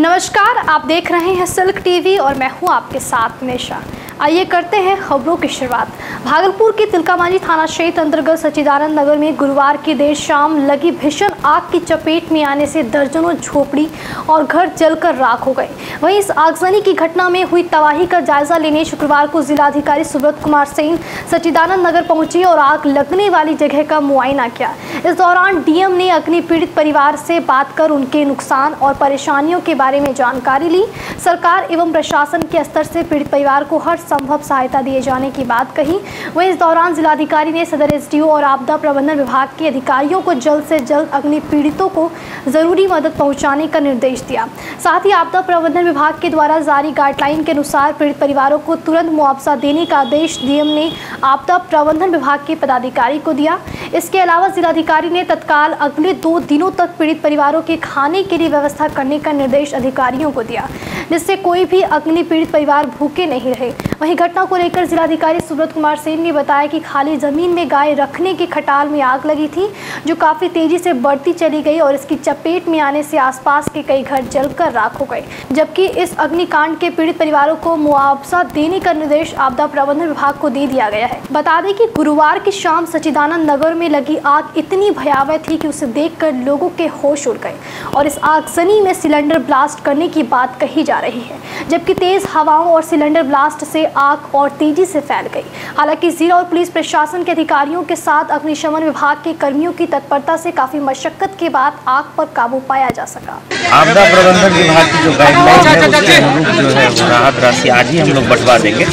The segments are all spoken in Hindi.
नमस्कार आप देख रहे हैं सिल्क टीवी और मैं हूँ आपके साथ निशा। आइए करते हैं खबरों की शुरुआत। भागलपुर के तिलकामांझी थाना क्षेत्र अंतर्गत सचिदानंद नगर में गुरुवार की देर शाम लगी भीषण आग की चपेट में आने से दर्जनों झोपड़ी और घर जलकर राख हो गए। वहीं इस आगजनी की घटना में हुई तबाही का जायजा लेने शुक्रवार को जिलाधिकारी सुब्रत कुमार सिंह सचिदानंद नगर पहुँचे और आग लगने वाली जगह का मुआयना किया। इस दौरान डीएम ने अग्नि पीड़ित परिवार से बात कर उनके नुकसान और परेशानियों के बारे में जानकारी ली। सरकार एवं प्रशासन के स्तर से पीड़ित परिवार को हर संभव सहायता दिए जाने की बात कही। वहीं इस दौरान जिलाधिकारी ने सदर एसडीओ और आपदा प्रबंधन विभाग के अधिकारियों को जल्द से जल्द अग्नि पीड़ितों को ज़रूरी मदद पहुँचाने का निर्देश दिया। साथ ही आपदा प्रबंधन विभाग के द्वारा जारी गाइडलाइन के अनुसार पीड़ित परिवारों को तुरंत मुआवजा देने का आदेश डीएम ने आपदा प्रबंधन विभाग के पदाधिकारी को दिया। इसके अलावा जिलाधिकारी ने तत्काल अगले दो दिनों तक पीड़ित परिवारों के खाने के लिए व्यवस्था करने का निर्देश अधिकारियों को दिया, जिससे कोई भी अग्नि पीड़ित परिवार भूखे नहीं रहे। वहीं घटना को लेकर जिलाधिकारी सुब्रत कुमार सेन ने बताया कि खाली ज़मीन में गाय रखने की खटाल में आग लगी थी, जो काफ़ी तेज़ी से बढ़ती चली गई और इसकी चपेट में आने से आसपास के कई घर जलकर राख हो गए, जबकि इस अग्निकांड के पीड़ित परिवारों को मुआवजा देने का निर्देश आपदा प्रबंधन विभाग को दे दिया गया है। बता दें कि गुरुवार की शाम सचिदानंद नगर में लगी आग इतनी भयावह थी कि उसे देखकर लोगों के होश उड़ गए और इस आगजनी में सिलेंडर ब्लास्ट करने की बात कही जा रही है, जबकि तेज हवाओं और सिलेंडर ब्लास्ट से आग और तेज़ी से फैल गई। हालाँकि जिला और पुलिस प्रशासन के अधिकारियों के साथ अग्निशमन विभाग के कर्मियों की तत्परता से काफ़ी मशक्कत के बाद आग पर काबू पाया जा सका। आपदा प्रबंधन विभाग की जो गाइडलाइन है उसके अनुरूप जो है वो राहत राशि आज ही हम लोग बंटवा देंगे।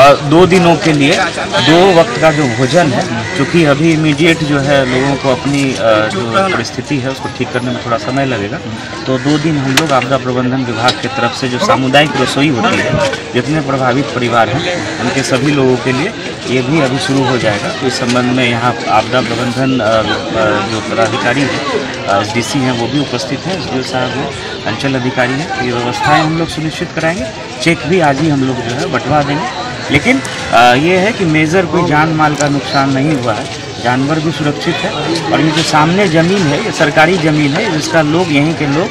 और दो दिनों के लिए दो वक्त का जो भोजन है क्योंकि अभी इमीडिएट जो है लोगों को अपनी जो परिस्थिति है उसको ठीक करने में थोड़ा समय लगेगा। तो दो दिन हम लोग आपदा प्रबंधन विभाग की तरफ़ से जो सामुदायिक रसोई होती है जितने प्रभावित परिवार हैं उनके सभी लोगों के लिए ये भी अभी शुरू हो जाएगा। तो इस संबंध में यहाँ आपदा प्रबंधन जो पदाधिकारी हैं डी सी हैं, वो भी उपस्थित हैं। एस साहब हैं, अंचल अधिकारी हैं। तो ये व्यवस्थाएँ हम लोग सुनिश्चित कराएँगे। चेक भी आज ही हम लोग जो है बंटवा देंगे। लेकिन ये है कि मेजर कोई जान माल का नुकसान नहीं हुआ है। जानवर भी सुरक्षित है और ये जो सामने ज़मीन है, ये सरकारी ज़मीन है, जिसका लोग, यहीं के लोग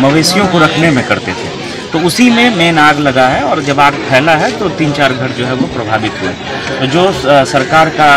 मवेशियों को रखने में करते थे। तो उसी में मेन आग लगा है और जब आग फैला है तो तीन चार घर जो है वो प्रभावित हुए। तो जो सरकार का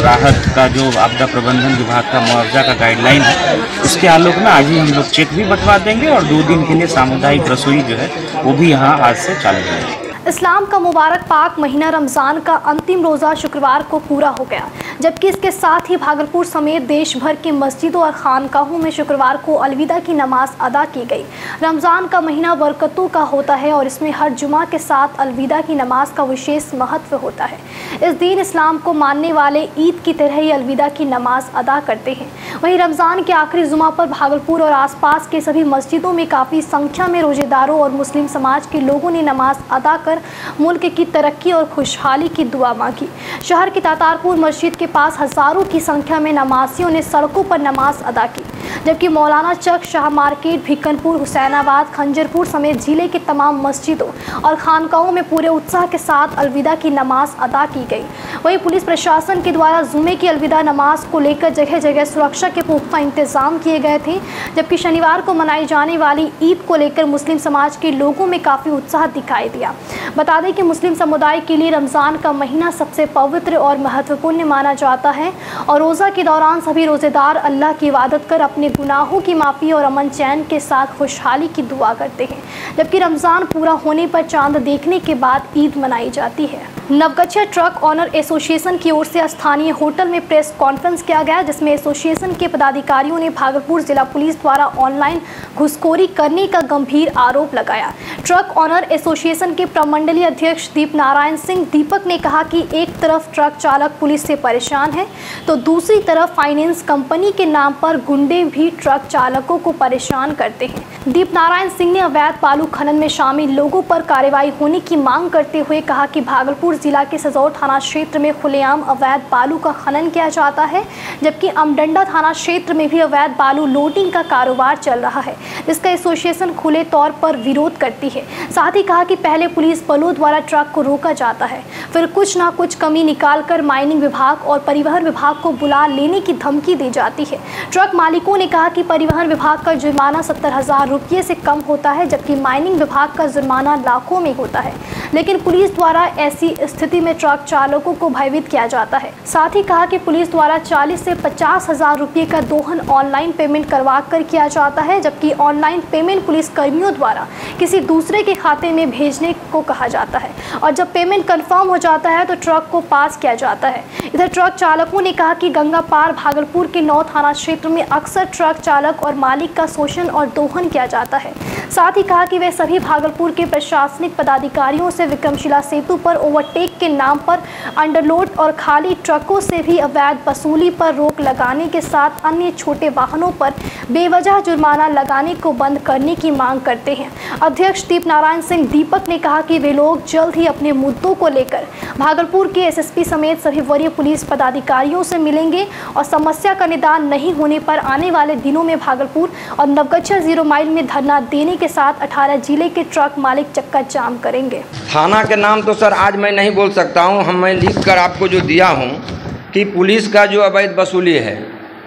राहत का जो आपदा प्रबंधन विभाग का मुआवजा का गाइडलाइन है, उसके आलोक में आज ही हम लोग चेक भी बंटवा देंगे और दो दिन के लिए सामुदायिक रसोई जो है वो भी यहाँ आज से चालू है इस्लाम का मुबारक पाक महीना रमज़ान का अंतिम रोज़ा शुक्रवार को पूरा हो गया, जबकि इसके साथ ही भागलपुर समेत देश भर की मस्जिदों और खानकाहों में शुक्रवार को अलविदा की नमाज़ अदा की गई। रमज़ान का महीना बरकतों का होता है और इसमें हर जुमा के साथ अलविदा की नमाज़ का विशेष महत्व होता है। इस दिन इस्लाम को मानने वाले ईद की तरह ही अलविदा की नमाज़ अदा करते हैं। वहीं रमज़ान के आखिरी जुमा पर भागलपुर और आसपास के सभी मस्जिदों में काफ़ी संख्या में रोजेदारों और मुस्लिम समाज के लोगों ने नमाज़ अदा कर मुल्क की तरक्की और खुशहाली की दुआ मांगी। शहर की तातारपुर मस्जिद के पास हज़ारों की संख्या में नमाजियों ने सड़कों पर नमाज़ अदा की, जबकि मौलाना चक शाह मार्केट भिकनपुर हुसैनाबाद, खंजरपुर समेत ज़िले के तमाम मस्जिदों और खानकाओं में पूरे उत्साह के साथ अलविदा की नमाज़ अदा की गई। वहीं पुलिस प्रशासन के द्वारा जुमे की अलविदा नमाज़ को लेकर जगह जगह सुरक्षा के पुख्ता इंतज़ाम किए गए थे, जबकि शनिवार को मनाई जाने वाली ईद को लेकर मुस्लिम समाज के लोगों में काफ़ी उत्साह दिखाई दिया। बता दें कि मुस्लिम समुदाय के लिए रमज़ान का महीना सबसे पवित्र और महत्वपूर्ण माना जाता है और रोज़ा के दौरान सभी रोज़ेदार अल्लाह की इबादत कर अपने गुनाहों की माफ़ी और अमन चैन के साथ खुशहाली की दुआ करते हैं। जबकि रमज़ान पूरा होने पर चाँद देखने के बाद ईद मनाई जाती है। नवगछिया ट्रक ऑनर एसोसिएशन की ओर से स्थानीय होटल में प्रेस कॉन्फ्रेंस किया गया, जिसमें एसोसिएशन के पदाधिकारियों ने भागलपुर जिला पुलिस द्वारा ऑनलाइन घुसखोरी करने का गंभीर आरोप लगाया। ट्रक ऑनर एसोसिएशन के प्रमंडलीय अध्यक्ष दीप नारायण सिंह दीपक ने कहा कि एक तरफ़ ट्रक चालक पुलिस से परेशान है तो दूसरी तरफ़ फाइनेंस कंपनी के नाम पर गुंडे भी ट्रक चालकों को परेशान करते हैं। दीप नारायण सिंह ने अवैध बालू खनन में शामिल लोगों पर कार्रवाई होने की मांग करते हुए कहा कि भागलपुर जिला के सजौर थाना क्षेत्र में खुलेआम अवैध बालू का खनन किया जाता है, जबकि अमडंडा थाना क्षेत्र में भी अवैध बालू लोडिंग का कारोबार चल रहा है। जिसका एसोसिएशन खुले तौर पर विरोध करती है। साथ ही कहा कि पहले पुलिस बलों द्वारा ट्रक को रोका जाता है। फिर कुछ ना कुछ कमी निकाल कर माइनिंग विभाग और परिवहन विभाग को बुला लेने की धमकी दी जाती है। ट्रक मालिकों ने कहा कि परिवहन विभाग का जुर्माना सत्तर हज़ार रुपये से कम होता है जबकि माइनिंग विभाग का जुर्माना लाखों में होता है। लेकिन पुलिस द्वारा ऐसी स्थिति में ट्रक चालकों को भयभीत किया जाता है। साथ ही कहा कि पुलिस द्वारा 40 से पचास हज़ार रुपये का दोहन ऑनलाइन पेमेंट करवा कर किया जाता है, जबकि ऑनलाइन पेमेंट पुलिस कर्मियों द्वारा किसी दूसरे के खाते में भेजने को कहा जाता है। और जब पेमेंट कन्फर्म हो जाता है तो ट्रक को पास किया जाता है। इधर ट्रक चालकों ने कहा कि गंगा पार भागलपुर के नौ थाना क्षेत्र में अक्सर ट्रक चालक और मालिक का शोषण और दोहन किया जाता है। साथ ही कहा कि वे सभी भागलपुर के प्रशासनिक पदाधिकारियों से विक्रमशिला सेतु पर ओवरटेक के नाम पर अंडरलोड और खाली ट्रकों से भी अवैध वसूली पर रोक लगाने के साथ अन्य छोटे वाहनों पर बेवजह जुर्माना लगाने को बंद करने की मांग करते हैं। अध्यक्ष दीप नारायण सिंह दीपक ने कहा कि वे लोग जल्द ही अपने मुद्दों को लेकर भागलपुर के एसएसपी समेत सभी वरीय पुलिस पदाधिकारियों से मिलेंगे और समस्या का निदान नहीं होने पर आने वाले दिनों में भागलपुर और नवगछिया ज़ीरो माइल में धरना देने के साथ 18 ज़िले के ट्रक मालिक चक्का जाम करेंगे। थाना के नाम तो सर आज मैं नहीं बोल सकता हूँ, हम मैं लिख कर आपको जो दिया हूँ कि पुलिस का जो अवैध वसूली है,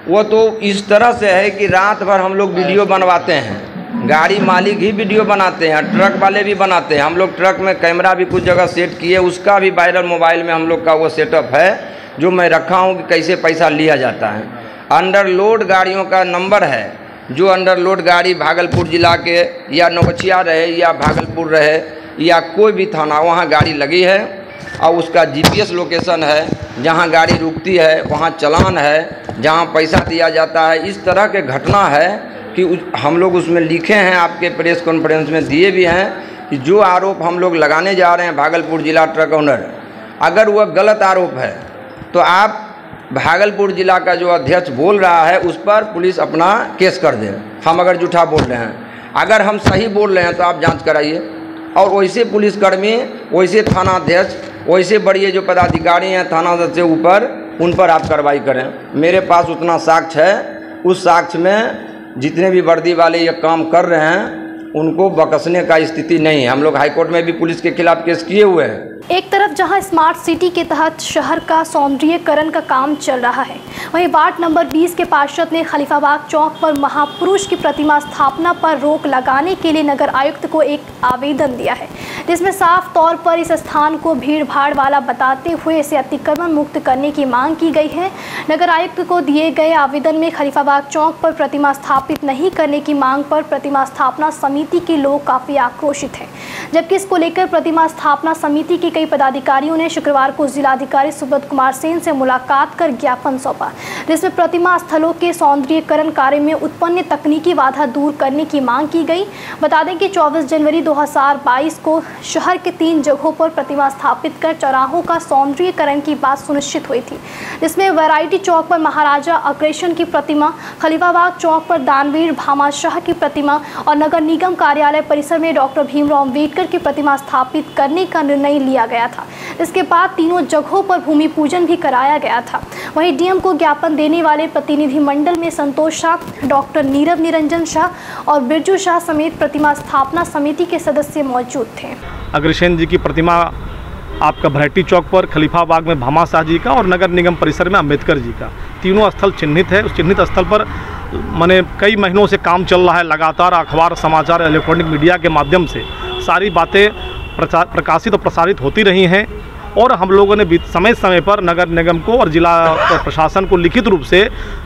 वो तो इस तरह से है कि रात भर हम लोग वीडियो बनवाते हैं। गाड़ी मालिक ही वीडियो बनाते हैं, ट्रक वाले भी बनाते हैं। हम लोग ट्रक में कैमरा भी कुछ जगह सेट किए, उसका भी वायरल मोबाइल में हम लोग का वो सेटअप है, जो मैं रखा हूँ कि कैसे पैसा लिया जाता है। अंडरलोड गाड़ियों का नंबर है, जो अंडरलोड गाड़ी भागलपुर जिला के या नौगछिया रहे या भागलपुर रहे या कोई भी थाना, वहाँ गाड़ी लगी है और उसका जीपीएस लोकेशन है, जहाँ गाड़ी रुकती है, वहाँ चलान है, जहाँ पैसा दिया जाता है, इस तरह के घटना है कि हम लोग उसमें लिखे हैं, आपके प्रेस कॉन्फ्रेंस में दिए भी हैं कि जो आरोप हम लोग लगाने जा रहे हैं भागलपुर जिला ट्रक ऑनर अगर वह गलत आरोप है तो आप भागलपुर जिला का जो अध्यक्ष बोल रहा है, उस पर पुलिस अपना केस कर दे। हम अगर जूठा बोल रहे हैं। अगर हम सही बोल रहे हैं तो आप जाँच कराइए। और वैसे पुलिसकर्मी, वैसे थानाध्यक्ष, वैसे बड़े जो पदाधिकारी हैं थाना से ऊपर, उन पर आप कार्रवाई करें। मेरे पास उतना साक्ष्य है। उस साक्ष्य में जितने भी वर्दी वाले ये काम कर रहे हैं, उनको बकसने का स्थिति नहीं है। हम लोग हाईकोर्ट में भी पुलिस के खिलाफ केस किए हुए हैं। एक तरफ़ जहाँ स्मार्ट सिटी के तहत शहर का सौंदर्यकरण का काम चल रहा है, वहीं वार्ड नंबर 20 के पार्षद ने खलीफाबाग चौक पर महापुरुष की प्रतिमा स्थापना पर रोक लगाने के लिए नगर आयुक्त को एक आवेदन दिया है। जिसमें साफ़ तौर पर इस स्थान को भीड़ भाड़ वाला बताते हुए इसे अतिक्रमण मुक्त करने की मांग की गई है। नगर आयुक्त को दिए गए आवेदन में खलीफाबाग चौक पर प्रतिमा स्थापित नहीं करने की मांग पर प्रतिमा स्थापना समिति के लोग काफ़ी आक्रोशित हैं, जबकि इसको लेकर प्रतिमा स्थापना समिति के कई पदाधिकारियों ने शुक्रवार को जिलाधिकारी सुब्रत कुमार सेन से मुलाकात कर ज्ञापन सौंपा, जिसमें प्रतिमा स्थलों के सौंदर्यकरण कार्य में उत्पन्न तकनीकी बाधा दूर करने की मांग की गई। बता दें कि 24 जनवरी 2022 को शहर के तीन जगहों पर प्रतिमा स्थापित कर चौराहों का सौंदर्यकरण की बात सुनिश्चित हुई थी, जिसमें वैरायटी चौक पर महाराजा अग्रेशन की प्रतिमा, खलीफाबाग चौक पर दानवीर भामाशाह की प्रतिमा और नगर निगम कार्यालय परिसर में डॉक्टर भीमराव अंबेडकर की प्रतिमा स्थापित करने का निर्णय लिया गया था। इसके बाद तीनों जगहों पर भूमि पूजन भी कराया गया था। वहीं डीएम को ज्ञापन देने वाले प्रतिनिधि मंडल में संतोष शाह, डॉक्टर नीरव निरंजन शाह और बिरजू शाह समेत प्रतिमा स्थापना समिति के सदस्य मौजूद थे। अग्रसेन जी की प्रतिमा आपका भरैटी चौक पर, खलीफा बाग में भामा शाह जी का और नगर निगम परिसर में अंबेडकर जी का। तीनों स्थल चिन्हित है। उस चिन्हित स्थल पर मैंने कई महीनों से काम चल रहा है। लगातार अखबार, समाचार, इलेक्ट्रॉनिक मीडिया के माध्यम से सारी बातें प्रकाशित और प्रसारित होती रही हैं और हम लोगों ने समय समय पर नगर निगम को और जिला प्रशासन को लिखित रूप से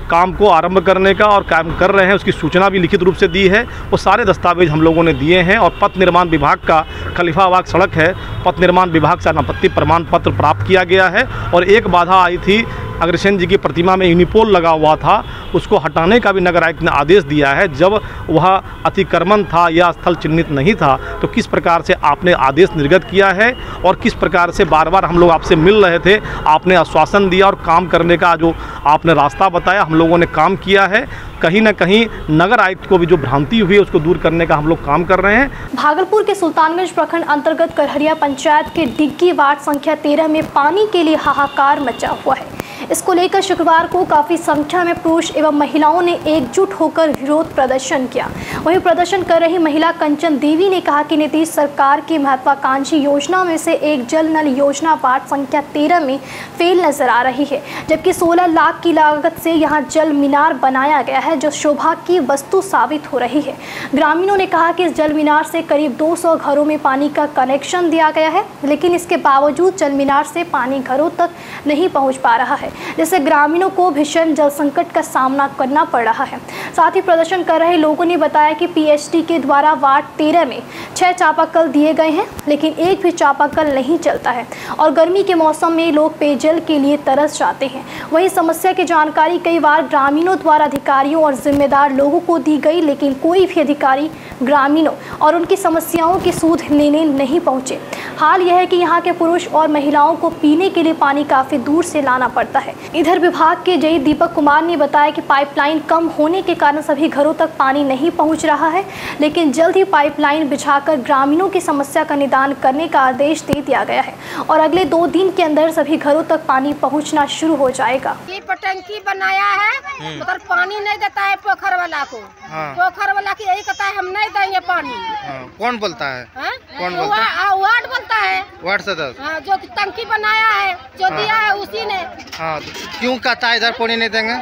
काम को आरंभ करने का और काम कर रहे हैं, उसकी सूचना भी लिखित रूप से दी है। वो सारे दस्तावेज़ हम लोगों ने दिए हैं और पथ निर्माण विभाग का खलीफाबाग सड़क है। पथ निर्माण विभाग से अनापत्ति प्रमाण पत्र प्राप्त किया गया है और एक बाधा आई थी अग्रसेन जी की प्रतिमा में यूनिपोल लगा हुआ था, उसको हटाने का भी नगर आयुक्त ने आदेश दिया है। जब वह अतिक्रमण था या स्थल चिन्हित नहीं था तो किस प्रकार से आपने आदेश निर्गत किया है और किस प्रकार से बार बार हम लोग आपसे मिल रहे थे, आपने आश्वासन दिया और काम करने का जो आपने रास्ता बताया, हम लोगों ने काम किया है। कहीं ना कहीं नगर आयुक्त को भी जो भ्रांति हुई उसको दूर करने का हम लोग काम कर रहे हैं। भागलपुर के सुल्तानगंज प्रखंड अंतर्गत करहरिया पंचायत के डिग्गी वार्ड संख्या तेरह में पानी के लिए हाहाकार मचा हुआ है। इसको लेकर शुक्रवार को काफ़ी संख्या में पुरुष एवं महिलाओं ने एकजुट होकर विरोध प्रदर्शन किया। वहीं प्रदर्शन कर रही महिला कंचन देवी ने कहा कि नीतीश सरकार की महत्वाकांक्षी योजना में से एक जल नल योजना वार्ड संख्या तेरह में फेल नज़र आ रही है, जबकि 16 लाख की लागत से यहाँ जल मीनार बनाया गया है, जो शोभा की वस्तु साबित हो रही है। ग्रामीणों ने कहा कि इस जल मीनार से करीब 200 घरों में पानी का कनेक्शन दिया गया है, लेकिन इसके बावजूद जल मीनार से पानी घरों तक नहीं पहुँच पा रहा है। जिससे ग्रामीणों को भीषण जल संकट का सामना करना पड़ रहा है। साथ ही प्रदर्शन कर रहे लोगों ने बताया कि पीएचडी के द्वारा वार्ड तेरह में छह चापाकल दिए गए हैं, लेकिन एक भी चापाकल नहीं चलता है और गर्मी के मौसम में लोग पेयजल के लिए तरस जाते हैं। वही समस्या की जानकारी कई बार ग्रामीणों द्वारा अधिकारियों और जिम्मेदार लोगों को दी गई, लेकिन कोई भी अधिकारी ग्रामीणों और उनकी समस्याओं की सूद लेने नहीं पहुँचे। हाल यह है कि यहाँ के पुरुष और महिलाओं को पीने के लिए पानी काफ़ी दूर से लाना पड़ता है। इधर विभाग के जई दीपक कुमार ने बताया कि पाइपलाइन कम होने के कारण सभी घरों तक पानी नहीं पहुँच रहा है लेकिन जल्द ही पाइपलाइन बिछाकर ग्रामीणों की समस्या का निदान करने का आदेश दे दिया गया है और अगले दो दिन के अंदर सभी घरों तक पानी पहुँचना शुरू हो जाएगा। ये पटंकी बनाया है मगर पानी नहीं देता है पोखर वाला को। हाँ। पोखर वाला की यही कहता है हम नहीं देंगे पानी। हाँ, कौन बोलता है? हाँ? कौन बोलता है? वार्ड बोलता है। वार्ड सदस्य हाँ, जो टंकी बनाया है जो हाँ। दिया है उसी ने। हाँ तो क्यों कहता है इधर पानी नहीं देंगे?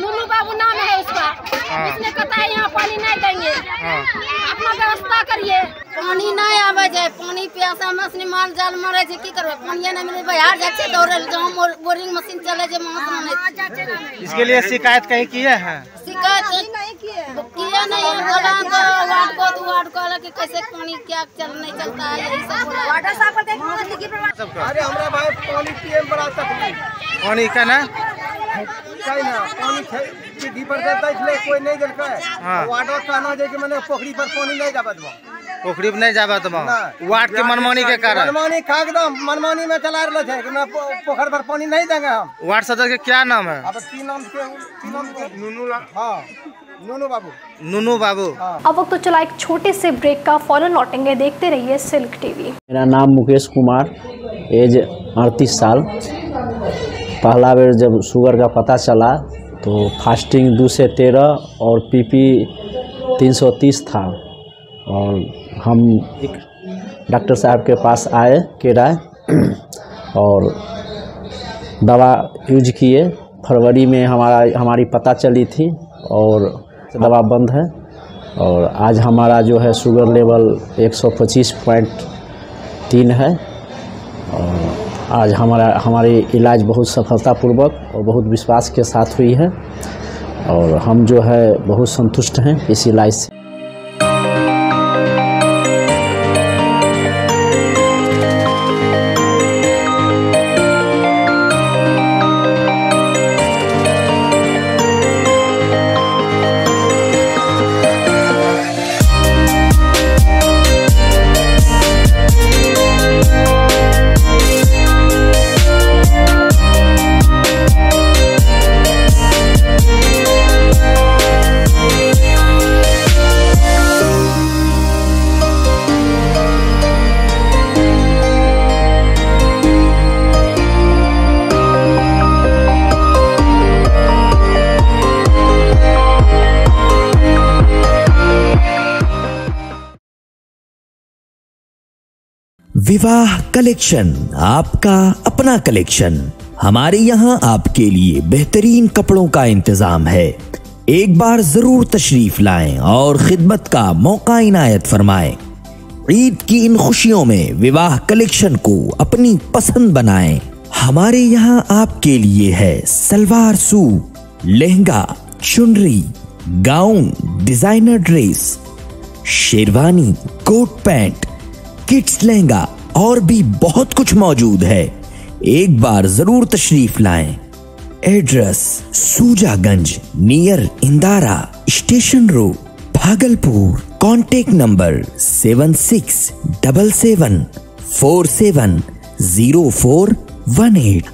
नुनू बाबू नाम है उसका। हाँ। उसने कहता है यहाँ पानी नहीं देंगे। हाँ। अपना व्यवस्था करिए। पानी नहीं आवे जाए पानी प्यासा में असली माल जाल मरे छै की करबे? पानी नहीं मिले बाहर जाए छै दौड़े मोर- बोरिंग मशीन चले छै वहाँ से नहीं इसके लिए शिकायत कहीं किए हैं? शिकायत नहीं किए। किया नहीं बोला तो वार्ड को तो वार्ड को अलग कैसे पानी क्या चल नहीं चलता है यही सब। वाटर साहब के सबका अरे हमरा भाई पानी पिए में बड़ा तकलीफ़। पानी का ना? छै ना। पानी चिट्ठी पर देता इसलिए कोई नहीं देलकै। हाँ। वार्डो कहना जे कि मैंने पोखरी पर पानी नहीं जाबत बा। पोखरी में नहीं जाबा तो नहीं। वार्ड के मनमानी के कारण। मनमानी खा एकदम मनमानी में चला रहल छै कि मैं पोखर पर पानी नहीं देंगे हम। वार्ड सदस्य के क्या नाम है? अब की नाम के की नाम के नुनू हाँ नुनू बाबू। नूनू बाबू। अब वक्त तो चला एक छोटे से ब्रेक का। फ़ौरन लौटेंगे देखते रहिए सिल्क टीवी। मेरा नाम मुकेश कुमार एज अड़तीस साल। पहला बेर जब शुगर का पता चला तो फास्टिंग दो से तेरह और पीपी तीन सौ तीस था। और हम डॉक्टर साहब के पास आए केराय और दवा यूज़ किए। फरवरी में हमारा, हमारी पता चली थी और दवा बंद है। और आज हमारा जो है शुगर लेवल 125 पॉइंट तीन है। और आज हमारा, हमारी इलाज बहुत सफलतापूर्वक और बहुत विश्वास के साथ हुई है और हम जो है बहुत संतुष्ट हैं इस इलाज से। विवाह कलेक्शन, आपका अपना कलेक्शन। हमारे यहाँ आपके लिए बेहतरीन कपड़ों का इंतज़ाम है। एक बार ज़रूर तशरीफ़ लाएँ और खिदमत का मौका इनायत फरमाएँ। ईद की इन खुशियों में विवाह कलेक्शन को अपनी पसंद बनाएँ। हमारे यहाँ आपके लिए है salwar suit, lehenga, chunri, gown, designer dress, sherwani, coat pant, kids lehenga और भी बहुत कुछ मौजूद है। एक बार ज़रूर तशरीफ़ लाएँ। Address Sujaganj, near Indara, station road Bhagalpur. Contact number seven six double seven four seven zero four one eight.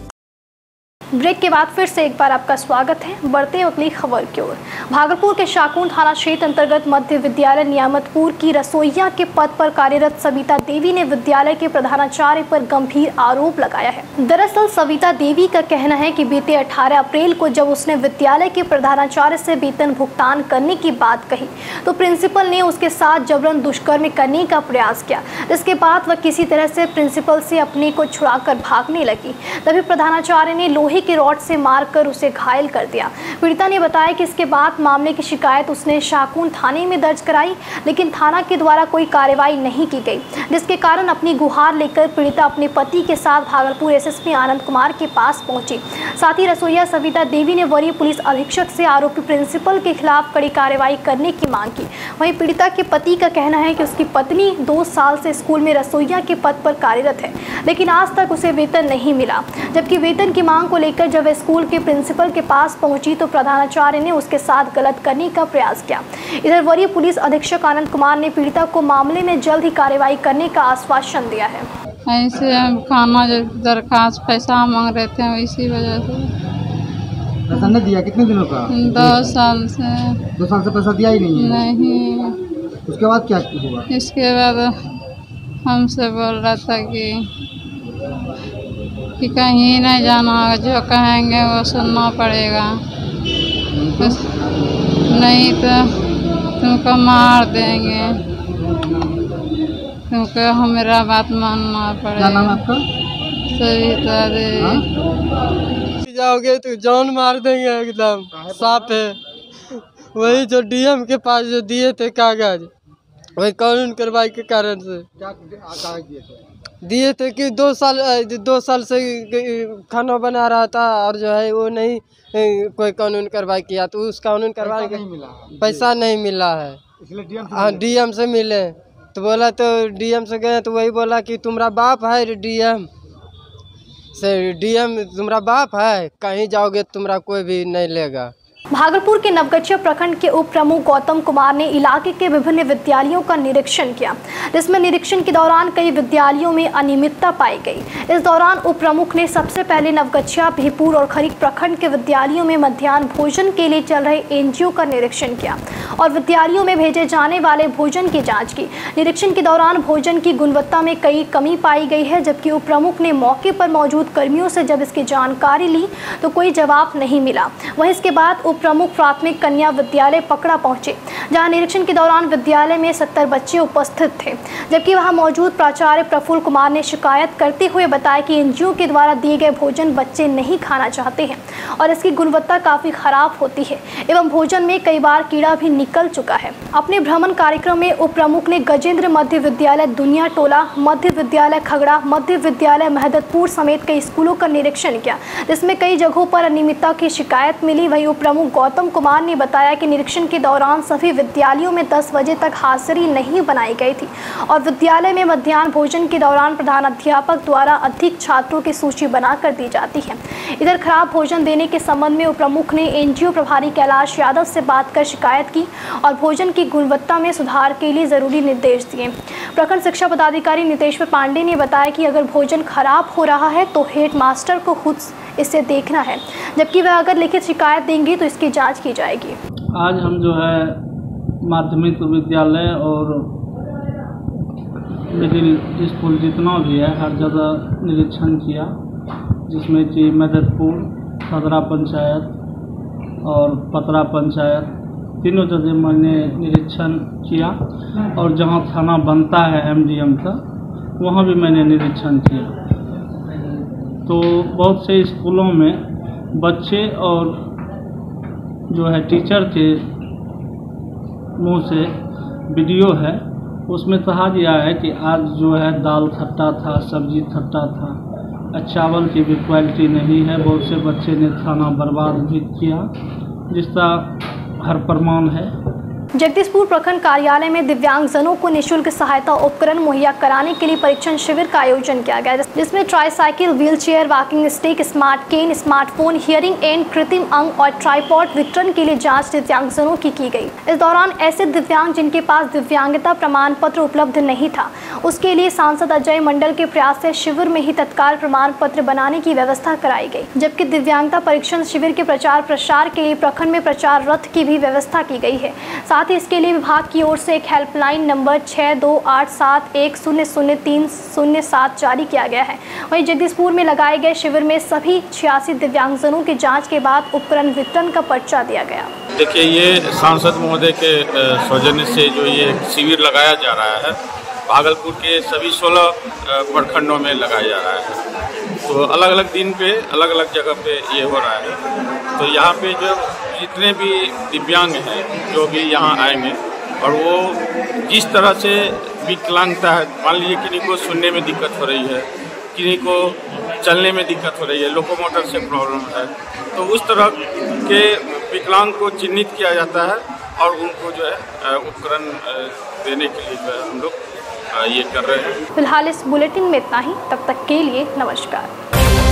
Break के बाद फिर से एक बार आपका स्वागत है। बढ़ते अगली खबर की ओर। भागलपुर के शाकुन थाना क्षेत्र अंतर्गत मध्य विद्यालय नियामतपुर की रसोईया के पद पर कार्यरत सविता देवी ने विद्यालय के प्रधानाचार्य पर गंभीर आरोप लगाया है। दरअसल सविता देवी का कहना है कि बीते 18 अप्रैल को जब उसने विद्यालय के प्रधानाचार्य से वेतन भुगतान करने की बात कही तो प्रिंसिपल ने उसके साथ जबरन दुष्कर्म करने का प्रयास किया। जिसके बाद वह किसी तरह से प्रिंसिपल से अपने को छुड़ाकर भागने लगी। तभी प्रधानाचार्य ने लोहे के रॉड से मारकर उसे घायल कर दिया। पीड़िता ने बताया कि इसके बाद मामले की शिकायत उसने शाकुन थाने में दर्ज कराई, लेकिन थाना के द्वारा कोई कार्रवाई नहीं की गई, जिसके कारण अपनी गुहार लेकर पीड़िता अपने पति के साथ भागलपुर एसएसपी आनंद कुमार के पास पहुँची। साथ ही रसोईया सविता देवी ने वरीय पुलिस अधीक्षक से आरोपी प्रिंसिपल के खिलाफ कड़ी कार्रवाई करने की मांग की। वहीं पीड़िता के पति का कहना है कि उसकी पत्नी दो साल से स्कूल में रसोईया के पद पर कार्यरत है, लेकिन आज तक उसे वेतन नहीं मिला, जबकि वेतन की मांग को लेकर जब वह स्कूल के प्रिंसिपल के पास पहुँची तो प्रधानाचार्य ने उसके साथ गलत करने का प्रयास किया। इधर वरीय पुलिस अधीक्षक आनंद कुमार ने पीड़िता को मामले में जल्द ही कार्रवाई करने का आश्वासन दिया है। ऐसे हम खाना दरखास्त पैसा मांग रहे थे इसी वजह से। पैसा नहीं दिया? कितने दिनों का? दो साल से। दो साल से पैसा दिया ही नहीं है? नहीं। उसके बाद क्या हुआ? इसके बाद हमसे बोल रहा था कि कि कहीं नहीं जाना जो कहेंगे वो सुनना पड़ेगा। बस नहीं तो तुमको मार देंगे। तुमको हमारा बात मानना है पड़ेगा आपका? सविता देवी। जाओगे तो जान मार देंगे एकदम साफ़ है। वही जो डीएम के पास जो दिए थे कागज़ वही कानून कार्रवाई के कारण से। क्या कागज़ दिए थे? दिए थे कि दो साल दो साल से खाना बना रहा था और जो है वो नहीं कोई कानून कार्रवाई किया तो उस कानून कार्रवाई नहीं मिला। पैसा नहीं मिला है। हाँ डीएम से मिले। तो बोला तो डीएम से गए तो वही बोला कि तुम्हारा बाप है डीएम। से डीएम तुम्हारा बाप है कहीं जाओगे तुम्हारा कोई भी नहीं लेगा। भागलपुर के नवगछिया प्रखंड के उप प्रमुख गौतम कुमार ने इलाके के विभिन्न विद्यालयों का निरीक्षण किया, जिसमें निरीक्षण के दौरान कई विद्यालयों में अनियमितता पाई गई। इस दौरान उप प्रमुख ने सबसे पहले नवगछिया भीपुर और खरीक प्रखंड के विद्यालयों में मध्यान्ह भोजन के लिए चल रहे एनजीओ का निरीक्षण किया और विद्यालयों में भेजे जाने वाले भोजन की जाँच की। निरीक्षण के दौरान भोजन की गुणवत्ता में कई कमी पाई गई है, जबकि उप प्रमुख ने मौके पर मौजूद कर्मियों से जब इसकी जानकारी ली तो कोई जवाब नहीं मिला। वहीं इसके बाद उप प्रमुख प्राथमिक कन्या विद्यालय पकड़ा पहुँचे, जहाँ निरीक्षण के दौरान विद्यालय में सत्तर बच्चे उपस्थित थे। जबकि वहाँ मौजूद प्राचार्य प्रफुल्ल कुमार ने शिकायत करते हुए बताया कि एनजीओ के द्वारा दिए गए भोजन बच्चे नहीं खाना चाहते हैं। और इसकी गुणवत्ता काफ़ी खराब होती है। एवं भोजन में कई बार कीड़ा भी निकल चुका है। अपने भ्रमण कार्यक्रम में उप प्रमुख ने गजेंद्र मध्य विद्यालय, दुनिया टोला, मध्य विद्यालय खगड़ा, मध्य विद्यालय महदतपुर समेत कई स्कूलों का निरीक्षण किया, जिसमें कई जगहों पर अनियमितता की शिकायत मिली। वहीं उप प्रमुख गौतम कुमार ने बताया कि निरीक्षण के दौरान सभी विद्यालयों में 10 बजे तक हाजिरी नहीं बनाई गई थी और विद्यालय में मध्यान्ह भोजन के दौरान प्रधान अध्यापक द्वारा अधिक छात्रों की सूची बनाकर दी जाती है। इधर खराब भोजन देने के संबंध में उप प्रमुख ने एनजीओ प्रभारी कैलाश यादव से बात कर शिकायत की और भोजन की गुणवत्ता में सुधार के लिए ज़रूरी निर्देश दिए। प्रखंड शिक्षा पदाधिकारी नितेश्वर पांडे ने बताया कि अगर भोजन खराब हो रहा है तो हेड मास्टर को खुद इसे देखना है। जबकि वह अगर लिखित शिकायत देंगी तो इसकी जाँच की जाएगी। आज हम जो है माध्यमिक विद्यालय और मिडिल स्कूल जितना भी है, हर जगह निरीक्षण किया, जिसमें कि मददपुर सदरा पंचायत और पतरा पंचायत, तीनों जगह मैंने निरीक्षण किया और जहाँ थाना बनता है एमडीएम का, वहाँ भी मैंने निरीक्षण किया। तो बहुत से स्कूलों में बच्चे और जो है टीचर के मुँह से वीडियो है, उसमें कहा गया है कि आज जो है दाल खट्टा था, सब्ज़ी खट्टा था। चावल की भी क्वालिटी नहीं है, बहुत से बच्चे ने खाना बर्बाद भी किया, जिसका हर प्रमाण है। जगदीशपुर प्रखंड कार्यालय में दिव्यांगजनों को निशुल्क सहायता उपकरण मुहैया कराने के लिए परीक्षण शिविर का आयोजन किया गया, जिसमें tricycle wheel chair walking stick, smart cane, smartphone, hearing and कृत्रिम अंग और ट्राईपॉड वितरण के लिए जाँच दिव्यांगजनों की की गई। इस दौरान ऐसे दिव्यांग जिनके पास दिव्यांगता प्रमाण पत्र उपलब्ध नहीं था, उसके लिए सांसद अजय मंडल के प्रयास से शिविर में ही तत्काल प्रमाण पत्र बनाने की व्यवस्था कराई गई, जबकि दिव्यांगता परीक्षण शिविर के प्रचार प्रसार के लिए प्रखंड में प्रचार रथ की भी व्यवस्था की गई है। साथ ही इसके लिए विभाग की ओर से एक हेल्पलाइन नंबर छः दो आठ सात एक शून्य शून्य तीन शून्य सात जारी किया गया है। वहीं जगदीशपुर में लगाए गए शिविर में सभी छियासी दिव्यांगजनों की जाँच के बाद उपकरण वितरण का पर्चा दिया गया। देखिए, ये सांसद महोदय के सौजन्य से जो ये शिविर लगाया जा रहा है, भागलपुर के सभी सोलह प्रखंडों में लगाया जा रहा है। तो अलग अलग दिन पे अलग अलग जगह पे ये हो रहा है। तो यहाँ पे जो जितने भी दिव्यांग हैं जो भी यहाँ आएँगे, और वो जिस तरह से विकलांगता है, मान लीजिए किन्हीं को सुनने में दिक्कत हो रही है, किन्हीं को चलने में दिक्कत हो रही है लोकोमोटर से प्रॉब्लम है तो उस तरह के विकलांग को चिन्हित किया जाता है, और उनको जो है उपकरण देने के लिए जो है हम लोग ये कर रहे हैं। फ़िलहाल इस बुलेटिन में इतना ही, तब तक के लिए नमस्कार।